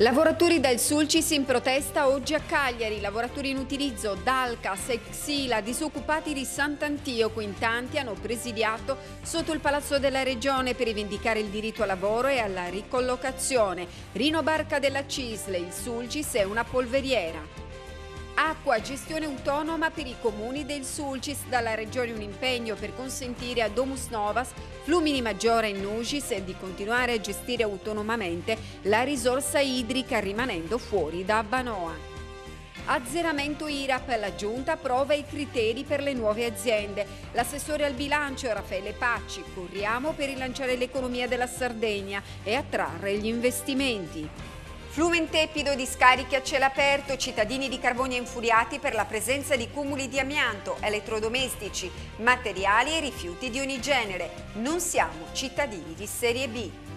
Lavoratori del Sulcis in protesta oggi a Cagliari, lavoratori in utilizzo, Dalcas e Xila, disoccupati di Sant'Antioco in tanti hanno presidiato sotto il Palazzo della Regione per rivendicare il diritto al lavoro e alla ricollocazione. Rino Barca della Cisle, il Sulcis è una polveriera. Acqua, gestione autonoma per i comuni del Sulcis, dalla Regione un impegno per consentire a Domus Novas, Flumini Maggiore e Nugis di continuare a gestire autonomamente la risorsa idrica rimanendo fuori da Banoa. Azzeramento IRAP, la Giunta approva i criteri per le nuove aziende. L'assessore al bilancio Raffaele Pacci, corriamo per rilanciare l'economia della Sardegna e attrarre gli investimenti. Flume tepido di scarichi a cielo aperto, cittadini di Carbonia infuriati per la presenza di cumuli di amianto, elettrodomestici, materiali e rifiuti di ogni genere. Non siamo cittadini di serie B.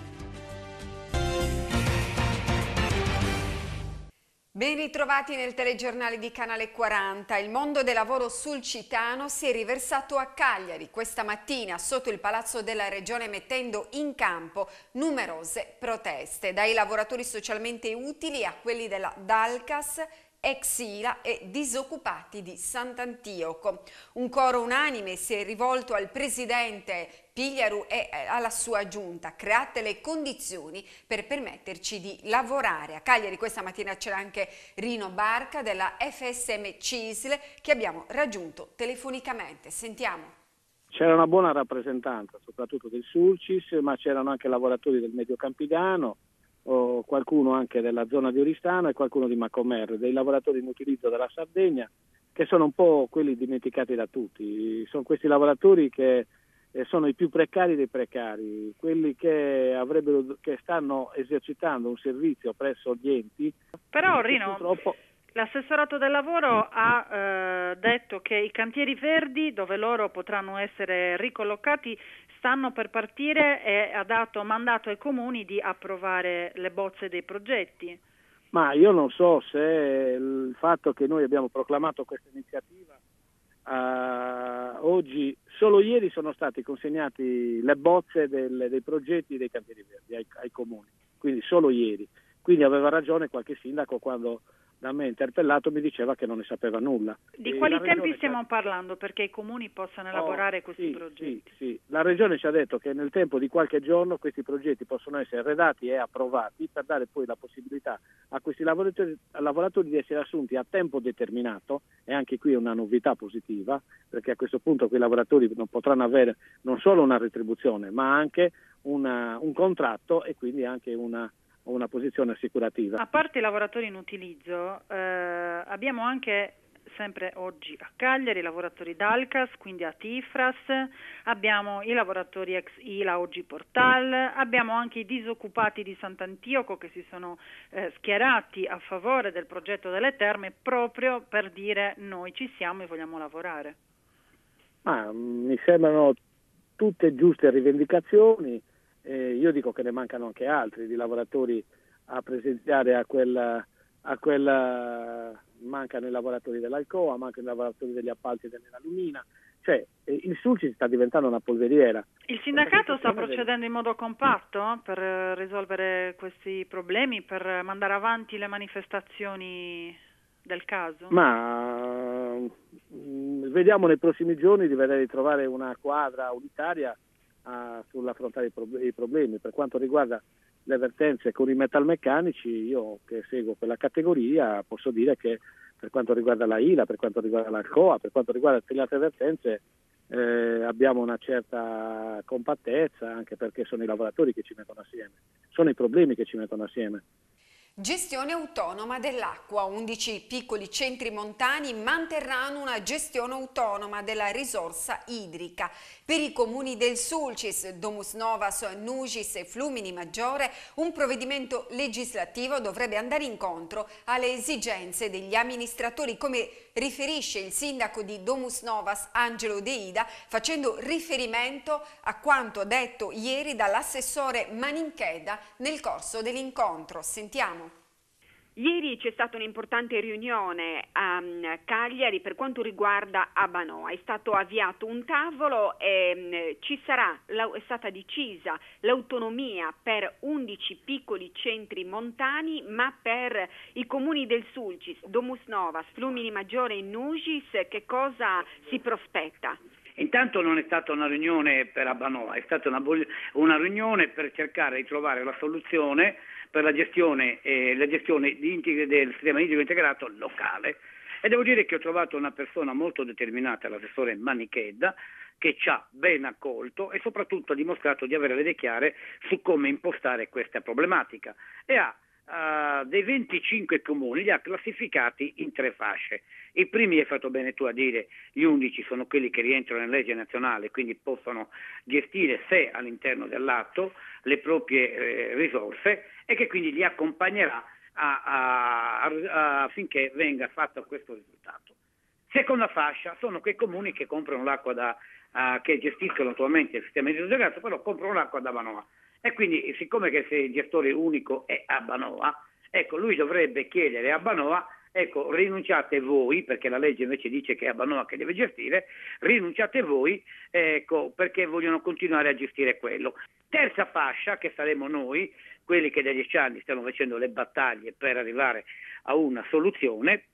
Ben ritrovati nel telegiornale di Canale 40. Il mondo del lavoro sulcitano si è riversato a Cagliari questa mattina sotto il Palazzo della Regione mettendo in campo numerose proteste, dai lavoratori socialmente utili a quelli della Dalcas Exila e disoccupati di Sant'Antioco. Un coro unanime si è rivolto al presidente Pigliaru e eh, alla sua giunta. Create le condizioni per permetterci di lavorare. A Cagliari questa mattina c'era anche Rino Barca della FSM Cisle che abbiamo raggiunto telefonicamente. Sentiamo. C'era una buona rappresentanza, soprattutto del Sulcis, ma c'erano anche lavoratori del Medio Campidano, o qualcuno anche della zona di Oristano e qualcuno di Macomer, dei lavoratori in utilizzo della Sardegna, che sono un po' quelli dimenticati da tutti. Sono questi lavoratori che eh, sono i più precari dei precari, quelli che, che stanno esercitando un servizio presso gli enti. Però Rino, purtroppo... L'assessorato del lavoro ha eh, detto che i cantieri verdi dove loro potranno essere ricollocati stanno per partire e ha dato mandato ai comuni di approvare le bozze dei progetti. Ma io non so se il fatto che noi abbiamo proclamato questa iniziativa eh, oggi, solo ieri sono stati consegnati le bozze del, dei progetti dei cantieri verdi ai, ai comuni, quindi solo ieri. Quindi aveva ragione qualche sindaco quando da me interpellato mi diceva che non ne sapeva nulla. Di e quali tempi stiamo ha... parlando perché i comuni possano elaborare oh, questi sì, progetti? Sì, sì, la Regione ci ha detto che nel tempo di qualche giorno questi progetti possono essere redatti e approvati per dare poi la possibilità a questi lavoratori, lavoratori di essere assunti a tempo determinato e anche qui è una novità positiva perché a questo punto quei lavoratori non potranno avere non solo una retribuzione ma anche una, un contratto e quindi anche una una posizione assicurativa. A parte i lavoratori in utilizzo, eh, abbiamo anche sempre oggi a Cagliari i lavoratori d'Alcas, quindi a Tifras, abbiamo i lavoratori ex ILA oggi Portal, abbiamo anche i disoccupati di Sant'Antioco che si sono eh, schierati a favore del progetto delle terme proprio per dire noi ci siamo e vogliamo lavorare. Mm, mi sembrano tutte giuste rivendicazioni eh, io dico che ne mancano anche altri di lavoratori a presenziare a quella, a quella mancano i lavoratori dell'Alcoa, mancano i lavoratori degli appalti della Lumina, cioè il Sulci sta diventando una polveriera. Il sindacato sta procedendo in modo compatto per risolvere questi problemi, per mandare avanti le manifestazioni del caso? Ma mm, vediamo nei prossimi giorni di vedere di trovare una quadra unitaria a, sull'affrontare i, pro- i, problemi. Per quanto riguarda le vertenze con i metalmeccanici, io che seguo quella categoria posso dire che per quanto riguarda la ILA, per quanto riguarda l'ALCOA, per quanto riguarda tutte le altre vertenze, eh, abbiamo una certa compattezza anche perché sono i lavoratori che ci mettono assieme, sono i problemi che ci mettono assieme. Gestione autonoma dell'acqua. 11 piccoli centri montani manterranno una gestione autonoma della risorsa idrica. Per i comuni del Sulcis, Domus Novas, Nugis e Flumini Maggiore, un provvedimento legislativo dovrebbe andare incontro alle esigenze degli amministratori, come riferisce il sindaco di Domus Novas, Angelo Deida, facendo riferimento a quanto detto ieri dall'assessore Manincheda nel corso dell'incontro. Sentiamo. Ieri c'è stata un'importante riunione a Cagliari per quanto riguarda Abanoa. È stato avviato un tavolo e mm, sarà, è stata decisa l'autonomia per 11 piccoli centri montani, ma per i comuni del Sulcis, Domus Novas, Flumini Maggiore e Nugis, che cosa si prospetta? Intanto non è stata una riunione per Abanoa, è stata una, una riunione per cercare di trovare la soluzione per la gestione, eh, la gestione del sistema idrico integrato locale. E devo dire che ho trovato una persona molto determinata, l'assessore Manichedda, che ci ha ben accolto e soprattutto ha dimostrato di avere le idee chiare su come impostare questa problematica e ha uh, dei 25 comuni li ha classificati in tre fasce. I primi, hai fatto bene tu a dire, gli 11 sono quelli che rientrano nella legge nazionale, quindi possono gestire sé all'interno dell'atto le proprie eh, risorse e che quindi li accompagnerà affinché venga fatto questo risultato. Seconda fascia sono quei comuni che comprano l'acqua da, uh, che gestiscono attualmente il sistema idrogeografico, però comprano l'acqua da Vanoa. E quindi, siccome che se il gestore unico è Abanoa, ecco, lui dovrebbe chiedere a Abanoa, ecco, rinunciate voi, perché la legge invece dice che è Abanoa che deve gestire, rinunciate voi, ecco, perché vogliono continuare a gestire quello. Terza fascia, che saremo noi, quelli che da dieci anni stanno facendo le battaglie per arrivare a una soluzione,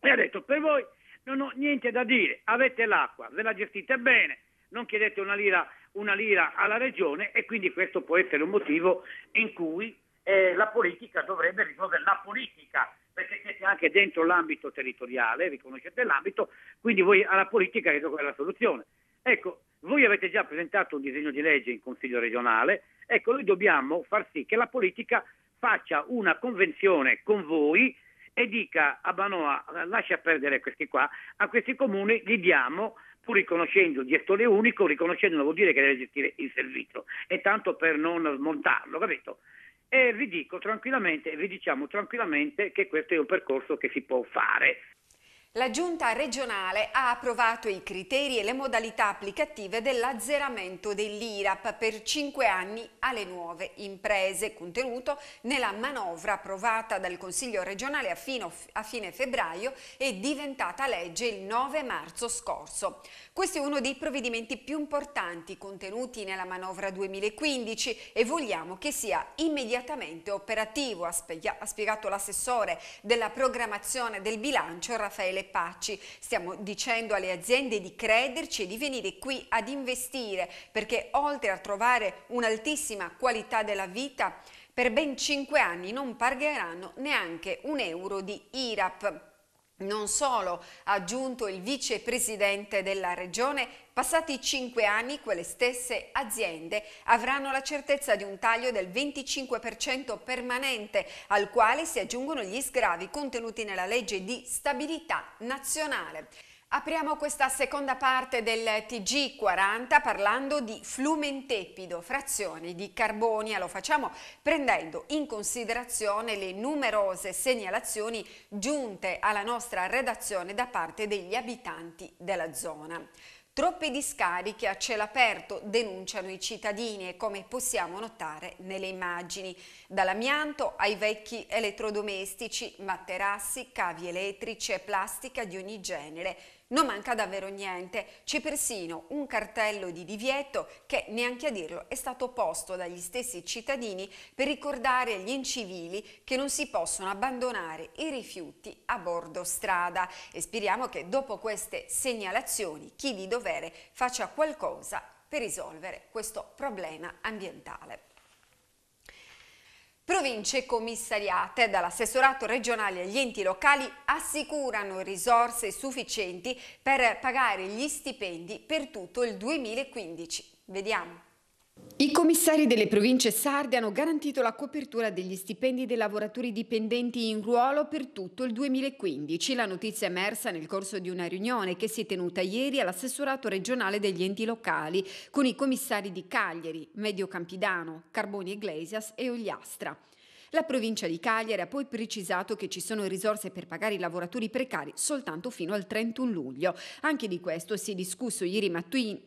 e ha detto per voi non ho niente da dire, avete l'acqua, ve la gestite bene, non chiedete una lira una lira alla regione e quindi questo può essere un motivo in cui eh, la politica dovrebbe risolvere la politica, perché siete anche dentro l'ambito territoriale, riconoscete l'ambito, quindi voi alla politica risolvere la soluzione. Ecco, voi avete già presentato un disegno di legge in Consiglio regionale, ecco, noi dobbiamo far sì che la politica faccia una convenzione con voi e dica a Banoa lascia perdere questi qua, a questi comuni gli diamo pur riconoscendo il gestore unico, riconoscendo vuol dire che deve gestire il servizio, è tanto per non smontarlo, capito? E vi dico tranquillamente, vi diciamo tranquillamente che questo è un percorso che si può fare. La Giunta regionale ha approvato i criteri e le modalità applicative dell'azzeramento dell'IRAP per 5 anni alle nuove imprese, contenuto nella manovra approvata dal Consiglio regionale a, fine febbraio e diventata legge il 9 marzo scorso. Questo è uno dei provvedimenti più importanti contenuti nella manovra 2015 e vogliamo che sia immediatamente operativo, ha spiegato l'assessore della programmazione del bilancio Raffaele Pacci. Stiamo dicendo alle aziende di crederci e di venire qui ad investire perché oltre a trovare un'altissima qualità della vita, per ben cinque anni non pagheranno neanche un euro di IRAP. Non solo, ha aggiunto il vicepresidente della regione, passati cinque anni quelle stesse aziende avranno la certezza di un taglio del 25% permanente, al quale si aggiungono gli sgravi contenuti nella legge di stabilità nazionale. Apriamo questa seconda parte del TG40 parlando di flumentepido, frazioni di Carbonia. Lo facciamo prendendo in considerazione le numerose segnalazioni giunte alla nostra redazione da parte degli abitanti della zona. Troppe discariche a cielo aperto denunciano i cittadini e come possiamo notare nelle immagini, dall'amianto ai vecchi elettrodomestici, materassi, cavi elettrici e plastica di ogni genere, non manca davvero niente, c'è persino un cartello di divieto che, neanche a dirlo, è stato posto dagli stessi cittadini per ricordare agli incivili che non si possono abbandonare i rifiuti a bordo strada e speriamo che dopo queste segnalazioni chi di dovere faccia qualcosa per risolvere questo problema ambientale. Province commissariate dall'assessorato regionale agli enti locali assicurano risorse sufficienti per pagare gli stipendi per tutto il 2015. Vediamo. I commissari delle province sarde hanno garantito la copertura degli stipendi dei lavoratori dipendenti in ruolo per tutto il 2015. La notizia è emersa nel corso di una riunione che si è tenuta ieri all'assessorato regionale degli enti locali con i commissari di Cagliari, Medio Campidano, Carboni Iglesias e Ogliastra. La provincia di Cagliari ha poi precisato che ci sono risorse per pagare i lavoratori precari soltanto fino al 31 luglio. Anche di questo si è discusso ieri mattina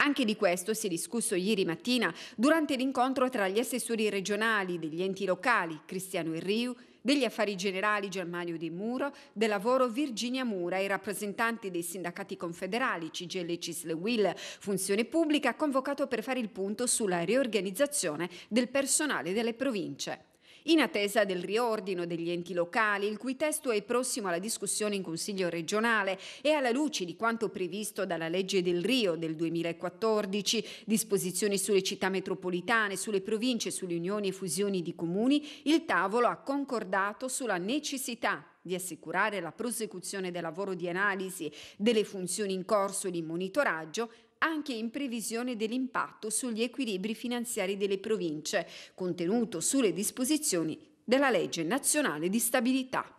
anche di questo si è discusso ieri mattina durante l'incontro tra gli assessori regionali degli enti locali Cristiano Irriu, degli affari generali Germanio Di Muro, del lavoro Virginia Mura, i rappresentanti dei sindacati confederali CGL Cisle Will, Funzione Pubblica, convocato per fare il punto sulla riorganizzazione del personale delle province. In attesa del riordino degli enti locali, il cui testo è prossimo alla discussione in Consiglio regionale e alla luce di quanto previsto dalla legge del Rio del 2014, disposizioni sulle città metropolitane, sulle province, sulle unioni e fusioni di comuni, il tavolo ha concordato sulla necessità di assicurare la prosecuzione del lavoro di analisi delle funzioni in corso di monitoraggio anche in previsione dell'impatto sugli equilibri finanziari delle province, contenuto sulle disposizioni della legge nazionale di stabilità.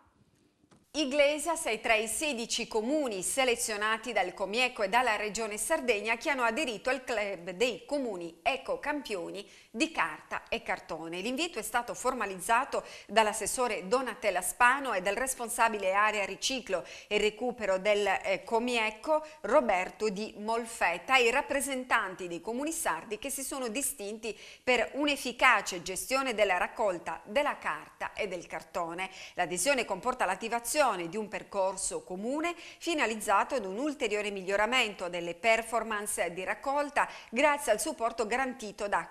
Iglesias è tra i 16 comuni selezionati dal Comieco e dalla Regione Sardegna che hanno aderito al club dei comuni ecocampioni di carta e cartone. L'invito è stato formalizzato dall'assessore Donatella Spano e dal responsabile area riciclo e recupero del eh, Comieco Roberto Di Molfetta i rappresentanti dei comuni sardi che si sono distinti per un'efficace gestione della raccolta della carta e del cartone. L'adesione comporta l'attivazione di un percorso comune finalizzato ad un ulteriore miglioramento delle performance di raccolta grazie al supporto garantito da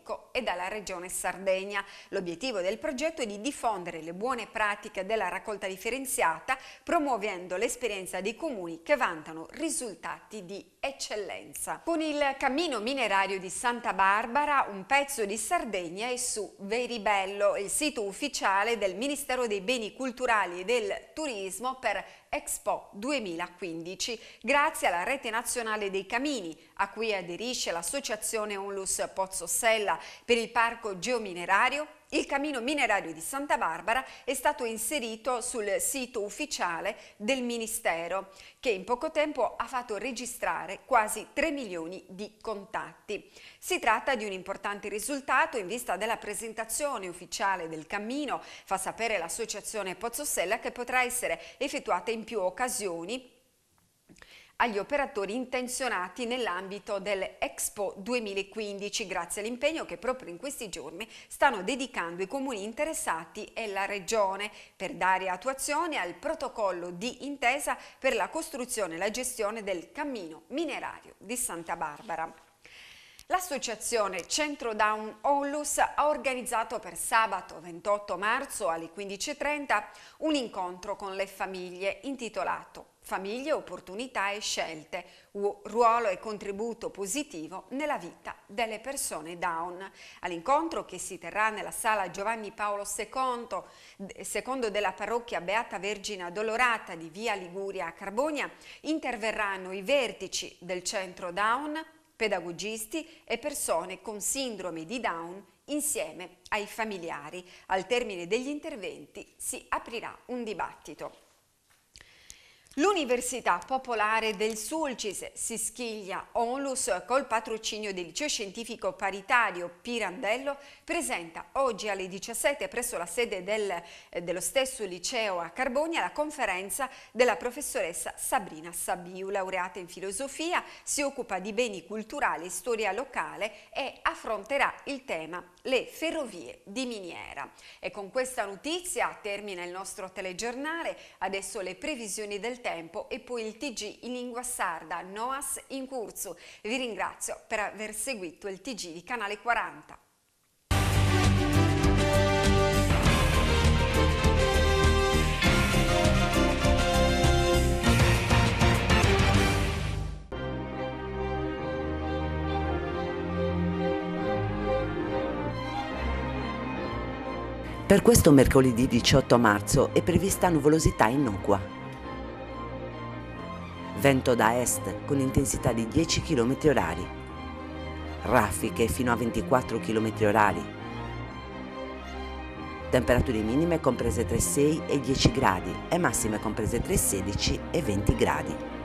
Comieco e dalla Regione Sardegna. L'obiettivo del progetto è di diffondere le buone pratiche della raccolta differenziata promuovendo l'esperienza dei comuni che vantano risultati di eccellenza. Con il cammino minerario di Santa Barbara un pezzo di Sardegna è su Veribello, il sito ufficiale del Ministero dei Beni Culturali e del turismo per Expo 2015, grazie alla rete nazionale dei camini, a cui aderisce l'associazione Onlus Pozzo Sella per il parco geominerario il cammino minerario di Santa Barbara è stato inserito sul sito ufficiale del Ministero, che in poco tempo ha fatto registrare quasi 3 milioni di contatti. Si tratta di un importante risultato in vista della presentazione ufficiale del cammino, fa sapere l'associazione Pozzosella che potrà essere effettuata in più occasioni agli operatori intenzionati nell'ambito dell'Expo 2015 grazie all'impegno che proprio in questi giorni stanno dedicando i comuni interessati e la Regione per dare attuazione al protocollo di intesa per la costruzione e la gestione del cammino minerario di Santa Barbara. L'associazione Centro Down Onlus ha organizzato per sabato 28 marzo alle 15.30 un incontro con le famiglie intitolato Famiglie, opportunità e scelte, ruolo e contributo positivo nella vita delle persone down. All'incontro che si terrà nella sala Giovanni Paolo II, secondo della parrocchia Beata Vergine Addolorata di via Liguria a Carbonia, interverranno i vertici del centro down, pedagogisti e persone con sindrome di Down insieme ai familiari. Al termine degli interventi si aprirà un dibattito. L'Università Popolare del Sulcis si schiglia Onlus col patrocinio del liceo scientifico paritario Pirandello presenta oggi alle 17 presso la sede del, eh, dello stesso liceo a Carbonia la conferenza della professoressa Sabrina Sabiu, laureata in filosofia, si occupa di beni culturali e storia locale e affronterà il tema le ferrovie di miniera. E con questa notizia termina il nostro telegiornale, adesso le previsioni del tempo e poi il TG in lingua sarda, Noas in corso. Vi ringrazio per aver seguito il TG di Canale 40. Per questo mercoledì 18 marzo è prevista nuvolosità innocua vento da est con intensità di 10 km h raffiche fino a 24 km h temperature minime comprese tra i 6 e i 10 gradi e massime comprese tra i 16 e 20 gradi.